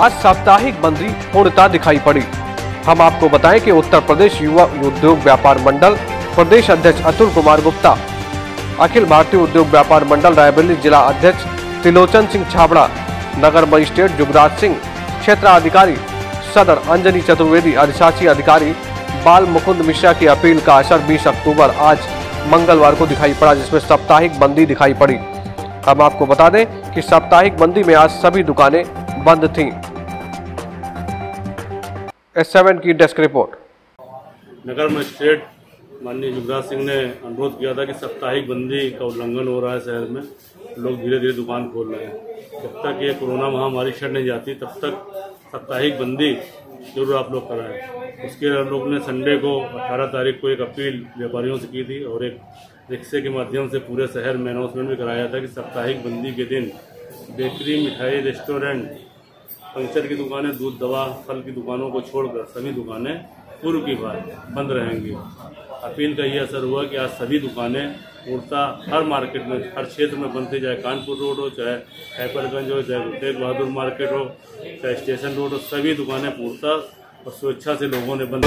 आज साप्ताहिक बंदी पूर्णता दिखाई पड़ी। हम आपको बताएँ कि उत्तर प्रदेश युवा उद्योग व्यापार मंडल, प्रदेश अध्यक्ष अतुल कुमार गुप्ता, अखिल भारतीय उद्योग व्यापार मंडल रायबरेली जिला अध्यक्ष त्रिलोचन सिंह छाबड़ा, नगर मजिस्ट्रेट जुगराज सिंह क्षेत्र अधिकारी सदर अंजनी चतुर्वेदी, अधिशासी अधिकारी बाल मुकुंद मिश्रा की अपील का असर 20 अक्टूबर आज मंगलवार को दिखाई पड़ा, जिसमें साप्ताहिक बंदी दिखाई पड़ी। हम आपको बता दें कि साप्ताहिक बंदी में आज सभी दुकानें बंद थीं। एस सेवन की डेस्क रिपोर्ट नगर मजिस्ट्रेट माननीय युवराज सिंह ने अनुरोध किया था कि साप्ताहिक बंदी का उल्लंघन हो रहा है शहर में। लोग धीरे धीरे दुकान खोल रहे हैं। जब तक ये कोरोना महामारी छट नहीं जाती, तब तक साप्ताहिक बंदी ज़रूर आप लोग कराएँ। उसके हम लोग ने संडे को 18 तारीख को एक अपील व्यापारियों से की थी और एक रिक्शे के माध्यम से पूरे शहर में अनाउंसमेंट भी कराया था कि साप्ताहिक बंदी के दिन बेकरी, मिठाई, रेस्टोरेंट पंक्चर की दुकानें, दूध, दवा, फल की दुकानों को छोड़कर सभी दुकानें पूर्व की बात बंद रहेंगी। अपील का ये असर हुआ कि आज सभी दुकानें पूर्णतः हर मार्केट में, हर क्षेत्र में बनते चाहे कानपुर रोड हो, चाहे हैपरगंज हो, चाहे तेग बहादुर मार्केट हो, चाहे स्टेशन रोड हो, सभी दुकानें पूर्णतः और स्वेच्छा से लोगों ने बंद